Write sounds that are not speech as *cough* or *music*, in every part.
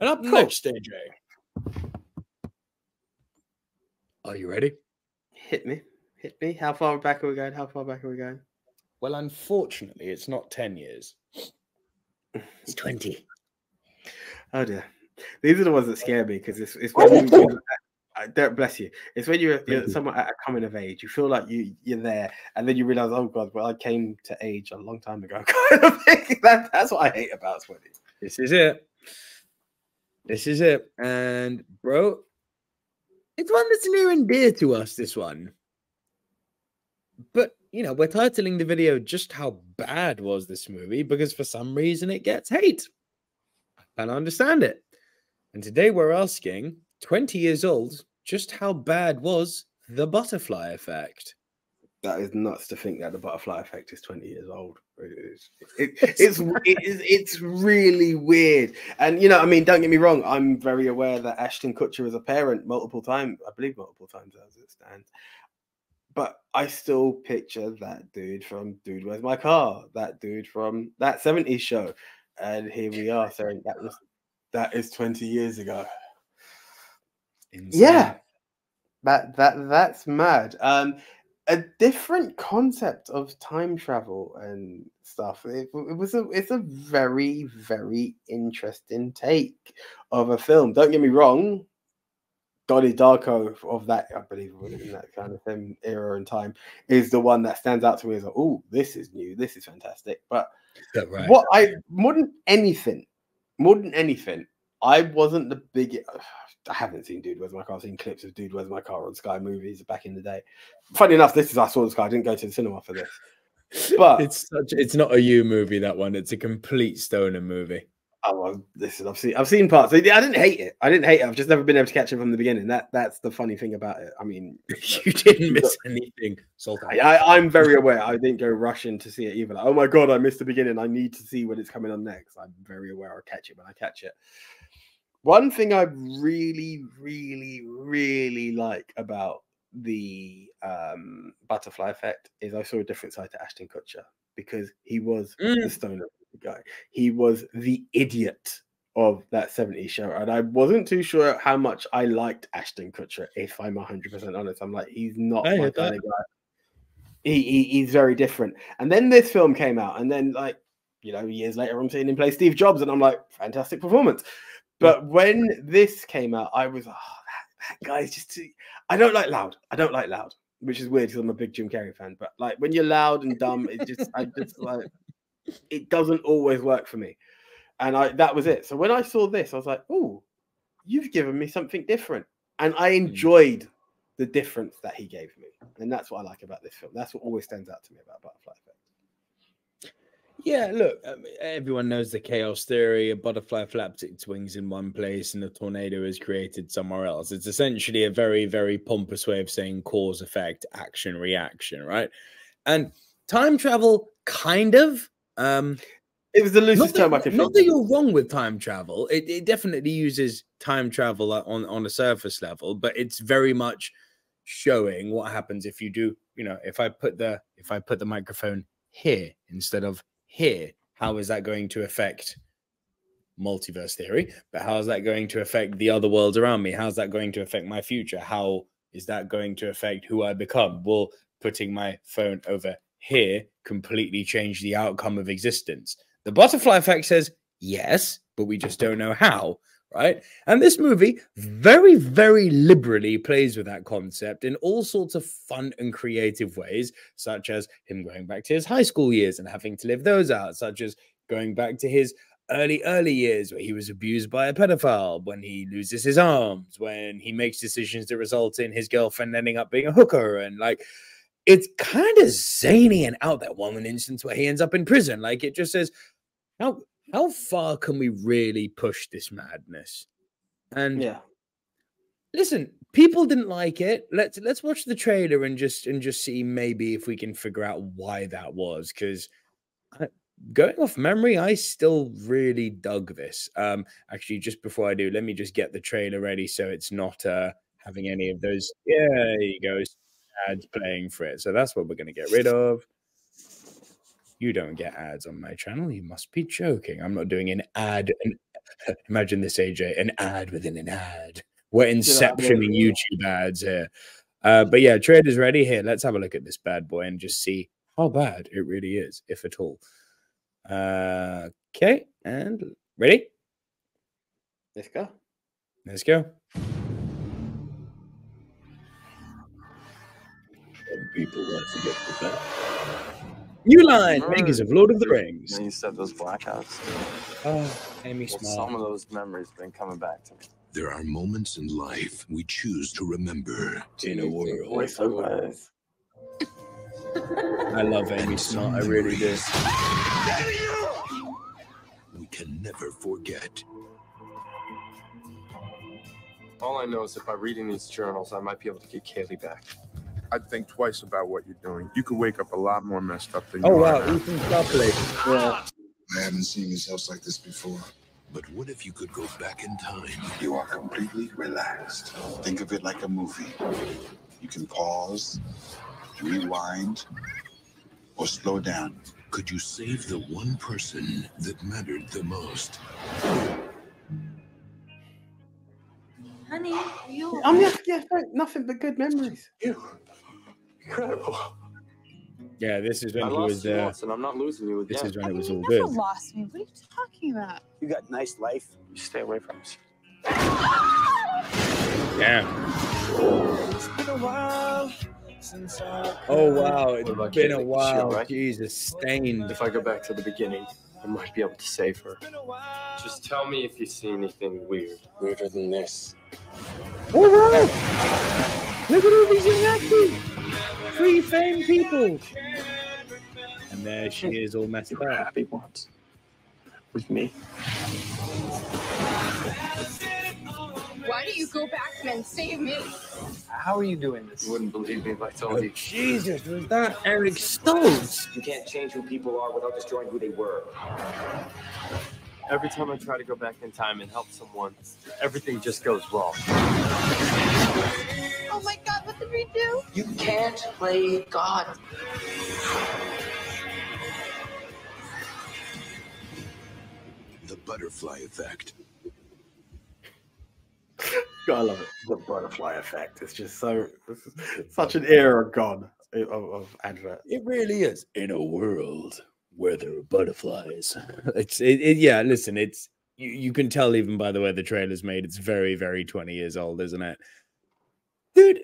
And up next, AJ. Are you ready? Hit me. Hit me. How far back are we going? How far back are we going? Well, unfortunately, it's not 10 years. It's 20. Oh dear. These are the ones that scare me because it's, it's when oh, you, I uh, don't bless you. It's when you're, you're somewhat at a coming of age. You feel like you you're there, and then you realize, oh god, well, I came to age a long time ago. *laughs* Kind of thing. That, that's what I hate about twenty. This is it. This is it. And bro, it's one that's near and dear to us. This one, but you know, we're titling the video just how bad was this movie because for some reason it gets hate. I can't understand it. And today we're asking 20 years old, just how bad was the butterfly effect? That is nuts to think that the butterfly effect is 20 years old. *laughs* It's, it, it's, it's, it's really weird. And, you know, I mean, don't get me wrong, I'm very aware that Ashton Kutcher is a parent multiple times, I believe multiple times as it stands. But I still picture that dude from Dude, Where's My Car? That dude from that 70s show. And here we are saying that was that is 20 years ago. Insane. Yeah, that that that's mad. Um, a different concept of time travel and stuff. It, it, was a it's a very very interesting take of a film. Don't get me wrong. Donnie Darko of that, I believe, in *laughs* that kind of thing, era and time, is the one that stands out to me as like, oh, this is new, this is fantastic. But *laughs* right? what I more than anything, more than anything, I wasn't the biggest. I haven't seen Dude Where's My Car. I've seen clips of Dude Where's My Car on Sky Movies back in the day. Funny enough, this is I saw the Sky. I didn't go to the cinema for this, but it's such. It's not a you movie. That one. It's a complete stoner movie. Oh well, listen, I've seen I've seen parts. I didn't hate it. I didn't hate it. I've just never been able to catch it from the beginning. That that's the funny thing about it. I mean, *laughs* you didn't miss anything, Sultan. I, am very aware. I didn't go rushing to see it either. Like, oh my god, I missed the beginning. I need to see when it's coming on next. I'm very aware. I'll catch it when I catch it. One thing I really, really, really like about the um, butterfly effect is I saw a different side to Ashton Kutcher because he was mm. the stoner guy. He was the idiot of that 70s show. And I wasn't too sure how much I liked Ashton Kutcher, if I'm 100% honest. I'm like, he's not my kind of guy. He, he, he's very different. And then this film came out, and then, like, you know, years later, I'm seeing him play Steve Jobs, and I'm like, fantastic performance. But when this came out, I was, oh, that, that guy's just too. I don't like loud. I don't like loud, which is weird because I'm a big Jim Carrey fan. But like when you're loud and dumb, it just, I just like, it doesn't always work for me. And I that was it. So when I saw this, I was like, oh, you've given me something different. And I hmm. enjoyed the difference that he gave me. And that's what I like about this film. That's what always stands out to me about Butterfly Effect. Yeah, look, um, everyone knows the chaos theory. A butterfly flaps its wings in one place and a tornado is created somewhere else. It's essentially a very, very pompous way of saying cause, effect, action, reaction, right? And time travel, kind of. Um, it was the loosest term I could Not that you're wrong with time travel. It, it definitely uses time travel on, on a surface level, but it's very much showing what happens if you do, you know, if I put the if I put the microphone here instead of here, how is that going to affect multiverse theory? But how is that going to affect the other worlds around me? How's that going to affect my future? How is that going to affect who I become? Will putting my phone over here completely change the outcome of existence? The butterfly effect says yes, but we just don't know how right? And this movie very, very liberally plays with that concept in all sorts of fun and creative ways, such as him going back to his high school years and having to live those out, such as going back to his early, early years where he was abused by a pedophile, when he loses his arms, when he makes decisions that result in his girlfriend ending up being a hooker, and like it's kind of zany and out there. One instance where he ends up in prison, like it just says, how how far can we really push this madness? And yeah, listen, people didn't like it. Let's let's watch the trailer and just and just see maybe if we can figure out why that was. Because going off memory, I still really dug this. Um, actually, just before I do, let me just get the trailer ready so it's not uh having any of those. Yeah, there you go. Ads playing for it. So that's what we're gonna get rid of. You don't get ads on my channel. You must be joking. I'm not doing an ad. An, *laughs* imagine this, AJ, an ad within an ad. We're inceptioning YouTube ads here. Uh, but yeah, trade is ready. Here, let's have a look at this bad boy and just see how bad it really is, if at all. Uh, okay, and ready? Let's go. Let's go. People want to get the. New line, makers of Lord of the Rings. And you said those blackouts. Oh, Amy Well, Smart. some of those memories been coming back to me. There are moments in life we choose to remember. In a world. Voiceovers. I love Amy Smart. I really do. We can never forget. All I know is that by reading these journals, I might be able to get Kayleigh back. I'd think twice about what you're doing. You could wake up a lot more messed up than oh, you Oh wow, now. Ethan Suplee. Yeah. I haven't seen his like this before. But what if you could go back in time? You are completely relaxed. Think of it like a movie. You can pause, rewind, or slow down. Could you save the one person that mattered the most? Honey, are you I'm just, yeah, nothing but good memories. Incredible. Yeah, this is I when he lost was you uh, and I'm not losing you This is when I it mean, was you all never good. lost me. What are you talking about? You got nice life. You stay away from us. Damn. It's been a while since I Oh wow, it's been a Kayleigh? Is she while. Jesus, stained. If I go back to the beginning, I might be able to save her. been a while. Just tell me if you see anything weird. Weirder than this. Oh wow! Look at all these young actors, three famed people. And there she is, all messed You were up. happy once. With me. Why don't you go back and save me? How are you doing this? You wouldn't believe me if I told Oh you. Jesus, was that Eric Stoltz? You can't change who people are without destroying who they were. Every time I try to go back in time and help someone, everything just goes wrong. Oh my god, what did we do? You can't play God. The butterfly effect. Gotta love it. The butterfly effect. It's just so it's *laughs* such an era gone of, of adverts. It really is. In a world where there are butterflies. *laughs* It's it, it yeah, listen, it's you, you can tell even by the way the trailer's made, it's very, very 20 years old, isn't it? Dude.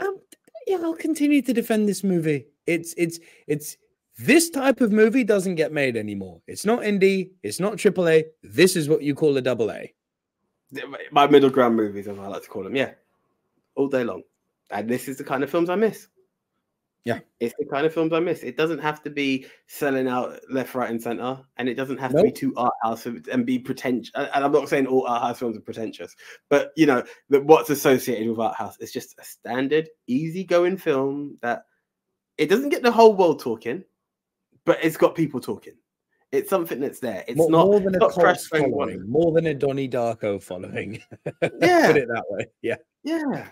Um, yeah, I'll continue to defend this movie. It's it's it's this type of movie doesn't get made anymore. It's not indie, it's not AAA. This is what you call a double A. My middle ground movies, as I like to call them. Yeah, all day long. And this is the kind of films I miss. Yeah. it's the kind of films I miss. It doesn't have to be selling out left, right, and center, and it doesn't have to be too art house and and be pretentious. And I'm not saying all art house films are pretentious, but you know that what's associated with art house is just a standard, easygoing film that it doesn't get the whole world talking, but it's got people talking. It's something that's there. It's more, not more than a not cult Crash following, more than a Donnie Darko following. *laughs* Yeah. Put it that way. Yeah. Yeah,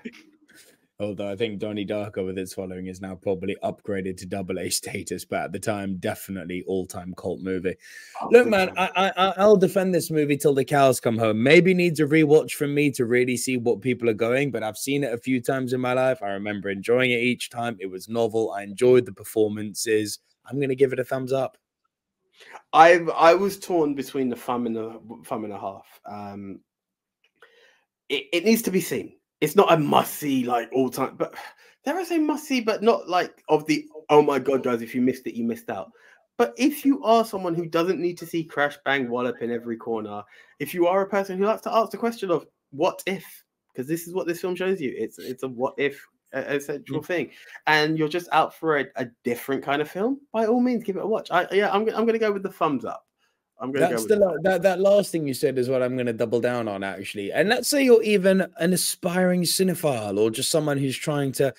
Although I think Donnie Darko with its following is now probably upgraded to double A *laughs* status, but at the time, definitely all time cult movie. Oh, Look, man. I, I I- I'll defend this movie till the cows come home. Maybe needs a rewatch from me to really see what people are going, but I've seen it a few times in my life. I remember enjoying it each time. It was novel. I enjoyed the performances. I'm gonna give it a thumbs up. I I was torn between the thumb and the thumb and a half. Um, it, it needs to be seen. It's not a must see like all time, but there is a must see, but not like of the oh my god, guys, if you missed it, you missed out. But if you are someone who doesn't need to see crash bang wallop in every corner, if you are a person who likes to ask the question of what if, because this is what this film shows you, it's it's a what if essential mm. thing, and you're just out for a, a different kind of film. By all means, give it a watch. I yeah, I'm I'm gonna go with the thumbs up. I'm gonna That's go the that that last thing you said is what I'm going to double down on actually. And let's say you're even an aspiring cinephile or just someone who's trying to,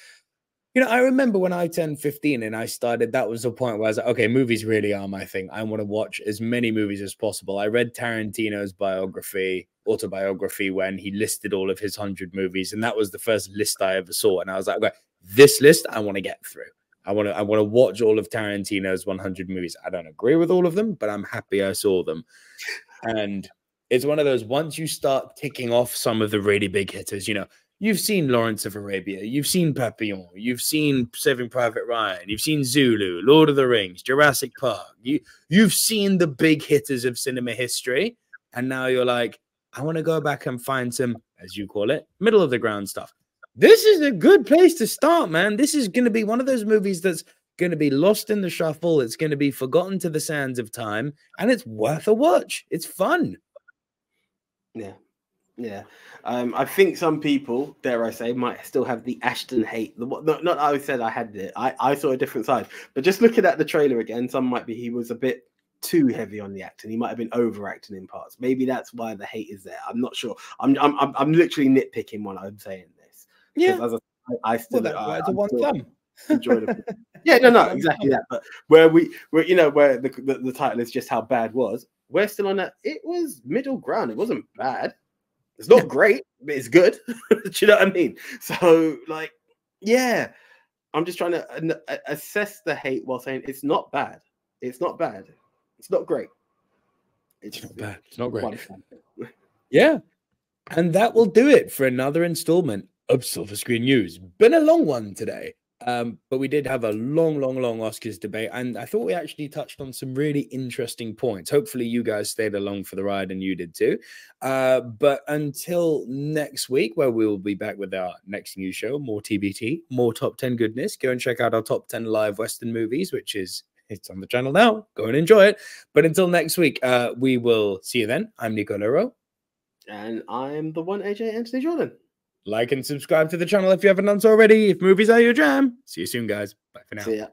you know, I remember when I turned 15 and I started. That was the point where I was like, okay, movies really are my thing. I want to watch as many movies as possible. I read Tarantino's biography, autobiography, when he listed all of his hundred movies, and that was the first list I ever saw. And I was like, okay, this list I want to get through. I want to I want to watch all of Tarantino's 100 movies. I don't agree with all of them, but I'm happy I saw them. And it's one of those once you start ticking off some of the really big hitters, you know, you've seen Lawrence of Arabia, you've seen Papillon, you've seen Saving Private Ryan, you've seen Zulu, Lord of the Rings, Jurassic Park. You you've seen the big hitters of cinema history, and now you're like, I want to go back and find some, as you call it, middle of the ground stuff. This is a good place to start, man. This is going to be one of those movies that's going to be lost in the shuffle. It's going to be forgotten to the sands of time, and it's worth a watch. It's fun. Yeah, yeah. Um, I think some people, dare I say, might still have the Ashton hate. The, not, not I said I had it. I, I saw a different side. But just looking at the trailer again, some might be he was a bit too heavy on the acting. He might have been overacting in parts. Maybe that's why the hate is there. I'm not sure. I'm I'm I'm, I'm literally nitpicking when I'm saying this. Yeah. As I, I still Well, why I, it's a I'm one still thumb. enjoy the *laughs* yeah no no exactly that. But where we where you know where the, the the title is just how bad was. We're still on that. It was middle ground. It wasn't bad. It's not great, but it's good. *laughs* Do you know what I mean? So, like, yeah, I'm just trying to assess the hate while saying it's not bad. It's not bad. It's not great. It's not bad. It's not great. *laughs* Yeah. And that will do it for another installment of Silver Screen News. Been a long one today. Um, but we did have a long, long, long Oscars debate, and I thought we actually touched on some really interesting points. Hopefully, you guys stayed along for the ride and you did too. Uh, but until next week, where we will be back with our next news show, more TBT, more top 10 goodness. Go and check out our top 10 live Western movies, which is it's on the channel now. Go and enjoy it. But until next week, uh, we will see you then. I'm Nico Lero. And I'm the one AJ Anthony Jordan. Like and subscribe to the channel if you haven't done so already. If movies are your jam. See you soon, guys. Bye for now. See ya.